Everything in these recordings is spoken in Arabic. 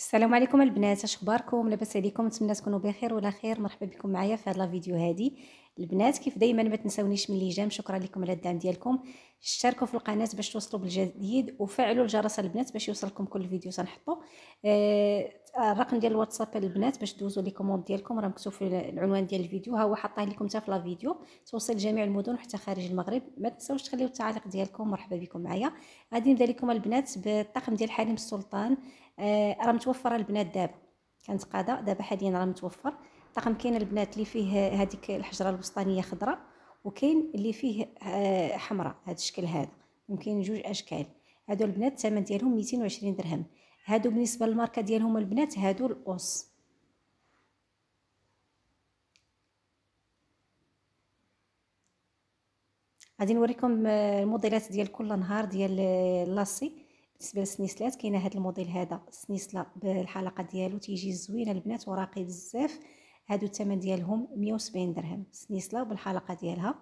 السلام عليكم البنات اش اخباركم؟ لاباس عليكم؟ نتمنى تكونوا بخير على خير. مرحبا بكم معايا في هذا la vidéo هذه البنات كيف دائما ما تنساونيش من les j'aime شكرا لكم على الدعم ديالكم. اشتركوا في القناة باش توصلوا بالجديد وفعلوا الجرس البنات باش يوصلكم كل فيديو تنحطو آه الرقم ديال الواتساب البنات باش دوزوا les commandes ديالكم. راه مكتوب في العنوان ديال الفيديو. ها هو حاطاه لكم حتى في la vidéo. توصل لجميع المدن حتى خارج المغرب. ما تنساوش تخليو التعاليق ديالكم. مرحبا بكم معايا. غادي نبدا لكم البنات بالطقم ديال حليم السلطان. آه راه متوفره البنات دابا. كانت قاده. دابا حاليا راه متوفر. الطقم كاين البنات اللي فيه هذيك الحجره الوسطانيه خضراء وكاين اللي فيه آه حمراء. هذا الشكل هذا. ممكن جوج أشكال. هادو البنات الثمن ديالهم 220 درهم. هادو بالنسبة للماركة ديالهم البنات هادو الأوس. غادي نوريكم آه، الموديلات ديال كل نهار ديال لاسي بالنسبة للسنيسلات كاينة هذا الموديل هذا. السنيسله بالحلقة ديالو تيجي زوين البنات وراقي بزاف. هادو الثمن ديالهم 170 درهم. سنيسلة بالحلقة ديالها.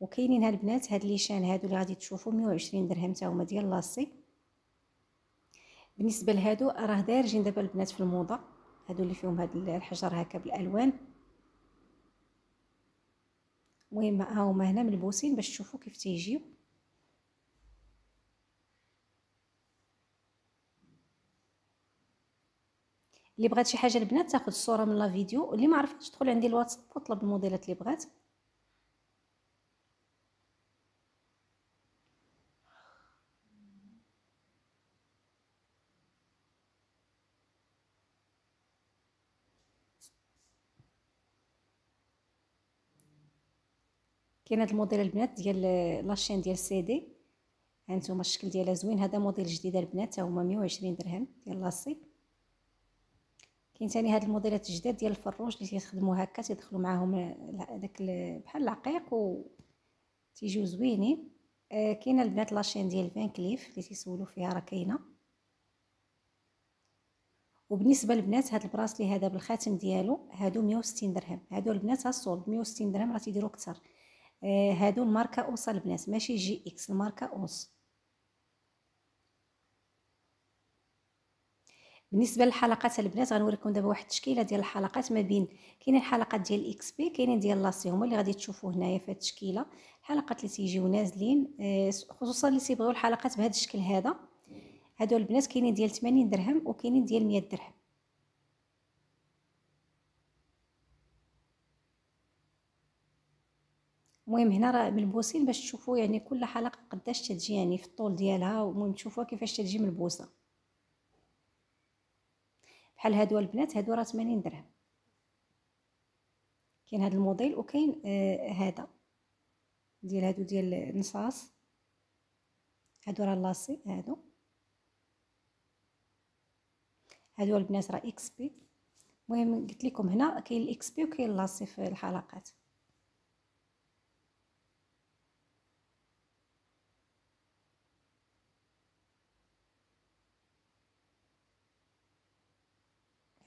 وكاينين هاد البنات هاد ليشان هادو اللي غادي تشوفوا 120 درهم حتى هما ديال لاسي بالنسبة لهادو راه دارجين دابا البنات في الموضة. هادو اللي فيهم هاد الحجر هكا بالألوان. المهم ها هما هنا ملبوسين باش تشوفوا كيف تيجيو. اللي بغات شي حاجة البنات تاخذ الصورة من لا فيديو. واللي ما عرفتش تدخل عندي الواتساب وطلب الموديلات اللي بغات. كاين هذا الموديل البنات ديال la chaîne ديال سي دي. هانتوما الشكل ديالها زوين. هذا موديل جديد البنات هما 120 درهم ديال l'acier كاين ثاني هاد الموديلات الجداد ديال الفروج اللي تيخدموا هكا تيدخلوا معاهم داك بحال العقيق و تيجيو زوينين. آه كاينة البنات la chaîne ديال Van Cleef اللي تيسولوا فيها راه كاينة. وبالنسبة للبنات هاد ال bracelet هذا بالخاتم ديالو هادو 160 درهم. هادو البنات ال solde 160 درهم راه تيديروا أكثر. آه هادو الماركه أوس البنات ماشي جي إكس الماركة أوس. بالنسبة للحلقات البنات غنوريكم دابا واحد التشكيلة ديال الحلقات ما بين كاينين الحلقات ديال XP كاينين ديال l'acier هما اللي غادي تشوفوا هنايا في هذه التشكيلة. الحلقات اللي تيجيو نازلين آه، خصوصا اللي تيبغيو الحلقات بهذا الشكل هذا. هادو البنات كاينين ديال 80 درهم وكاينين ديال 100 درهم. المهم هنا راه ملبوسين باش تشوفوا يعني كل حلقة قداش تجي يعني في الطول ديالها المهم تشوفوها كيفاش تجي ملبوسه بحال هادو البنات هادو راه 80 درهم. كاين هذا الموديل وكاين آه ديال هادو ديال النصاص. هادو راه l'acier هادو. هادو البنات راه XP. المهم قلت لكم هنا كاين ال XP وكاين l'acier في الحلقات.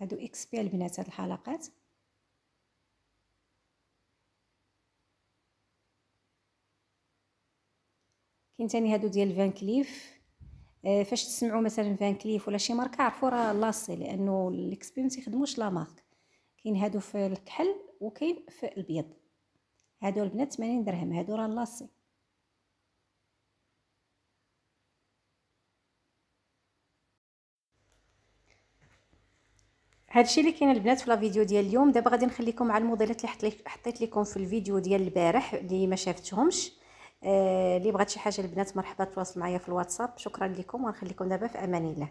هادو XP البنات هاد الحلقات. كاين تاني هادو ديال Van Cleef آه فاش تسمعوا مثلا Van Cleef ولا شي ماركة عرفوا راه l'acier لأنه ال XP ما تيخدموش la marque. كاين هادو في الكحل وكاين في البيض. هادو البنات 80 درهم هادو راه l'acier هادشي اللي كاين البنات في لا فيديو ديال اليوم دابا غادي نخليكم مع الموديلات اللي حطيت لكم في الفيديو ديال البارح اللي ما شافتهمش. آه اللي بغات شي حاجة البنات مرحبا تواصل معايا في الواتساب. شكرا لكم ونخليكم دابا في أمان الله.